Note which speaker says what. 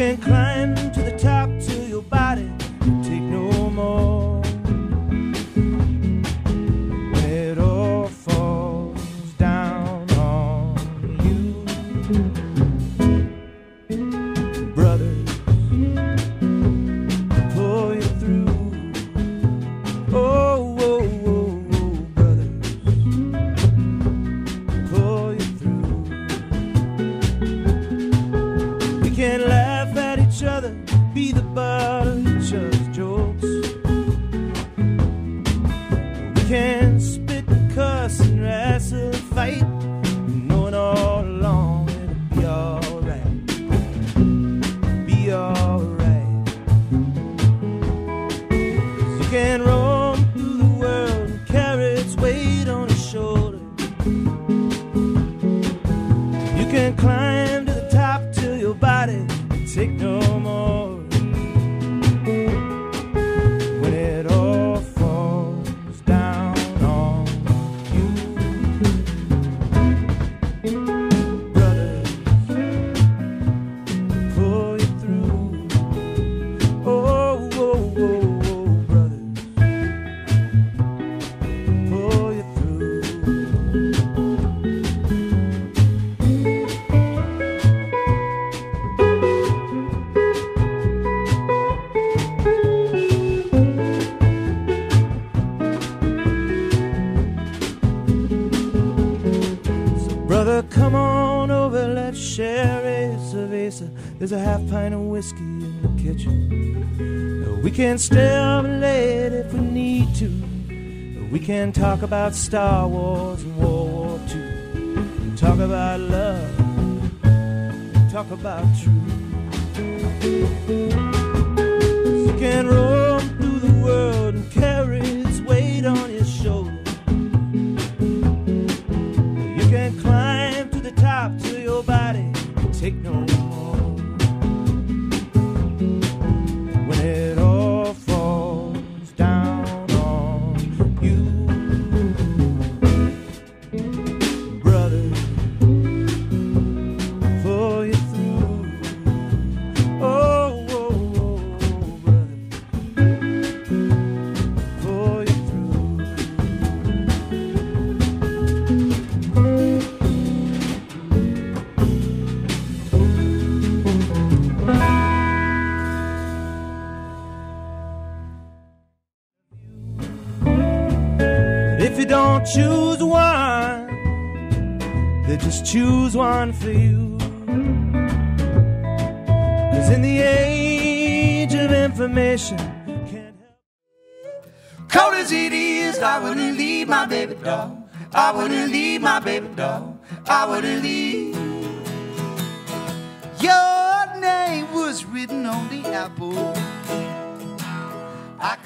Speaker 1: You can climb to the top till your body can take no more. When it all falls down on you, brothers, pull you through. Oh, oh, oh, oh, brothers, pull you through. We can laugh at be the butt of each other's jokes. We can spit and cuss and wrestle and fight, knowing all along it'll be alright. Be alright. You can roam through the world and carry its weight on your shoulder. You can climb to the top till your body take no cerveza. There's a half pint of whiskey in the kitchen. We can stay up late if we need to. We can talk about Star Wars and World War II. Talk about love. Talk about truth. If you don't choose one, they just choose one for you. Cause in the age of information, can't help.
Speaker 2: Cold as it is, I wouldn't leave my baby doll. I wouldn't leave my baby doll. I wouldn't leave. Your name was written on the apple. I